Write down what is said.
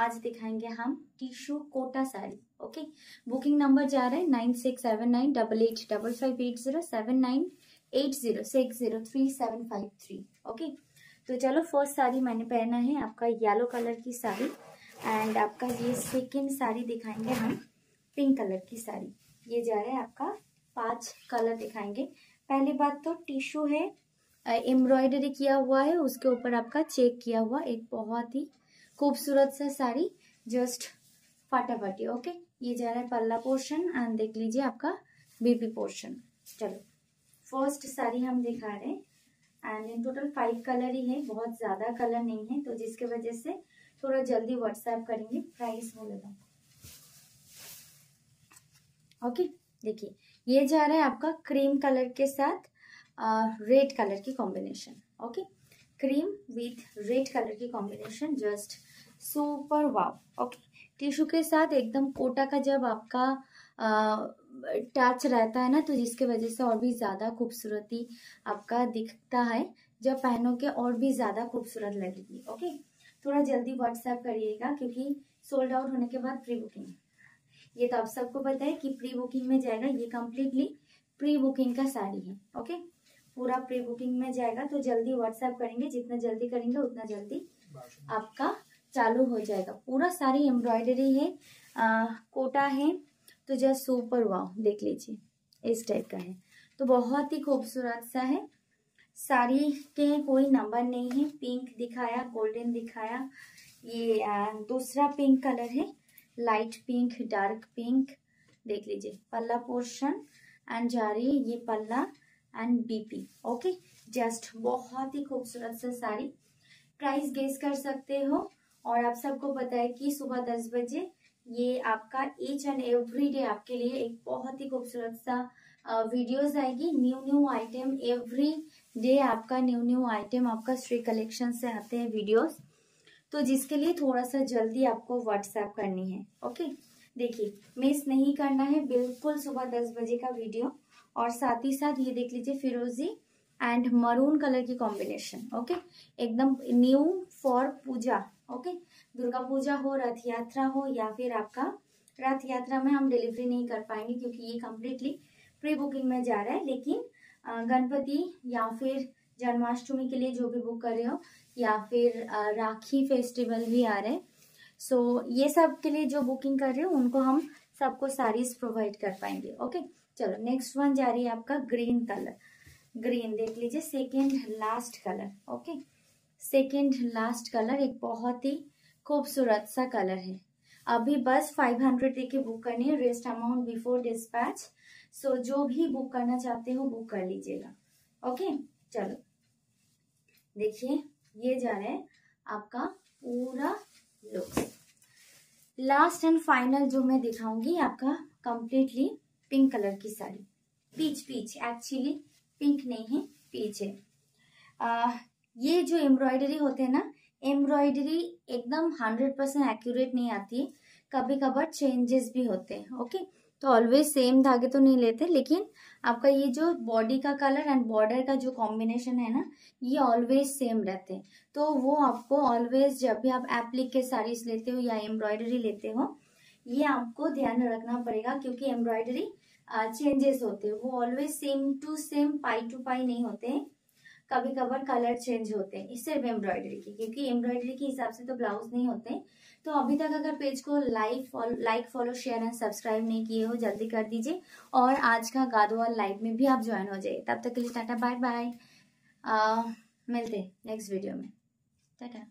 आज दिखाएँगे हम tissue Kota sari, okay? Booking number जा रहा है nine six seven nine double eight double five eight zero, seven nine eight zero six zero three seven five three, okay? तो चलो first sari मैंने पहना है, आपका येलो कलर की साड़ी एंड आपका ये सेकेंड साड़ी दिखाएँगे हम पिंक कलर की साड़ी। ये जा रहा है आपका पाँच कलर दिखाएँगे। पहली बात तो टिश्यू है एम्ब्रॉयडरी किया हुआ है, उसके ऊपर आपका चेक किया हुआ, एक बहुत ही खूबसूरत सा साड़ी जस्ट फटाफटी ओके ये जा रहा है पल्ला पोर्शन एंड देख लीजिए आपका बीबी पोर्शन चलो फ़र्स्ट साड़ी हम दिखा रहे हैं। And in total five colour ही है, बहुत ज़्यादा कलर नहीं है तो जिसके वजह से थोड़ा जल्दी व्हाट्सएप करेंगे प्राइस बोलेगा ओके देखिए, ये जा रहा है आपका क्रीम कलर के साथ रेड कलर की combination okay cream with red colour की combination just super wow. Okay tissue के साथ एकदम कोटा का जब आपका टच रहता है ना तो जिसके वजह से और भी ज़्यादा खूबसूरती आपका दिखता है, जब पहनोगे और भी ज़्यादा खूबसूरत लगेगी, ओके? थोड़ा जल्दी व्हाट्सएप करिएगा, क्योंकि सोल्ड आउट होने के बाद प्री बुकिंग ये तो आप सबको पता है कि प्री बुकिंग में जाएगा, ये कम्प्लीटली प्री बुकिंग का साड़ी है, ओके? पूरा प्री बुकिंग में जाएगा तो जल्दी व्हाट्सएप करेंगे, जितना जल्दी करेंगे, उतना जल्दी आपका चालू हो जाएगा। पूरा सारी एम्ब्रॉयडरी है आ, कोटा है तो जस्ट सुपर वाव देख लीजिए इस टाइप का है। तो बहुत ही खूबसूरत सा है। साड़ी के कोई नंबर नहीं है। पिंक दिखाया गोल्डन दिखाया। ये आ, दूसरा पिंक कलर है। लाइट पिंक डार्क पिंक देख लीजिए। पल्ला पोर्शन एंड जा रही है ये पल्ला एंड बीपी ओके जस्ट बहुत ही खूबसूरत सा साड़ी। प्राइस गेस कर सकते हो। और आप सबको पता है कि सुबह दस बजे ये आपका ईच एंड एवरी डे आपके लिए एक बहुत ही खूबसूरत सा वीडियोस आएगी। New new item every day आपका न्यू न्यू आइटम आपका श्री कलेक्शन से आते हैं वीडियोस तो जिसके लिए थोड़ा सा जल्दी आपको व्हाट्सएप करनी है ओके देखिए मिस नहीं करना है, बिल्कुल सुबह दस बजे का वीडियो और साथ ही साथ ये देख लीजिए फिरोजी एंड मरून कलर की कॉम्बिनेशन ओके एकदम new for puja. Okay Durga Puja हो, रथ यात्रा हो, या फिर आपका रथ यात्रा में हम डिलीवरी नहीं कर पाएँगे क्योंकि ये कम्प्लीटली प्री बुकिंग में जा रहा है। लेकिन गणपति या फिर जन्माष्टमी के लिए जो भी बुक कर रहे हो, या फिर राखी फेस्टिवल भी आ रहे हैं। सो ये सब के लिए जो बुकिंग कर रहे हो, उनको हम सबको साड़ीज प्रोवाइड कर पाएँगे। ओके चलो नेक्स्ट वन जा रही है आपका ग्रीन कलर ग्रीन देख लीजिए second last colour okay second last colour एक बहुत ही खूबसूरत सा कलर है। अभी बस 500 हंड्रेड देके बुक करनी है rest amount before dispatch so जो भी बुक करना चाहते हो बुक कर लीजिएगा। ओके चलो। देखिए ये जा रहा है आपका पूरा लुक लास्ट एंड फाइनल जो मैं दिखाऊँगी आपका कंप्लीटली पिंक कलर की sari. Peach peach actually pink नहीं है पीच है। आ, ये जो एम्ब्रॉयडरी होते हैं ना, एम्ब्रॉयडरी एकदम हंड्रेड परसेंट एक्यूरेट नहीं आती। कभी कभार चेंजेस भी होते हैं ओके तो ऑलवेज सेम धागे तो नहीं लेते, लेकिन आपका ये जो बॉडी का कलर एंड बॉर्डर का जो कॉम्बिनेशन है ना, ये ऑलवेज सेम रहते हैं। तो वो आपको ऑलवेज जब भी आप एप्लिक के साड़ीज लेते हो या एम्ब्रॉयडरी लेते हो, ये आपको ध्यान रखना पड़ेगा क्योंकि एम्ब्रॉयडरी चेंजेस होते हैं। वो always same to same pie to pie नहीं होते हैं। कभी कभार कलर चेंज होते हैं सिर्फ़ एम्ब्रॉयडरी के, क्योंकि एम्ब्रॉयडरी के हिसाब से तो ब्लाउज नहीं होते तो अभी तक अगर पेज को like follow like follow share and subscribe नहीं किए हो, जल्दी कर दीजिए। और आज का गादोवाल लाइव में भी आप ज्वाइन हो जाइए। तब तक के लिए टाटा बाय बाय मिलते नेक्स्ट वीडियो में। टाटा।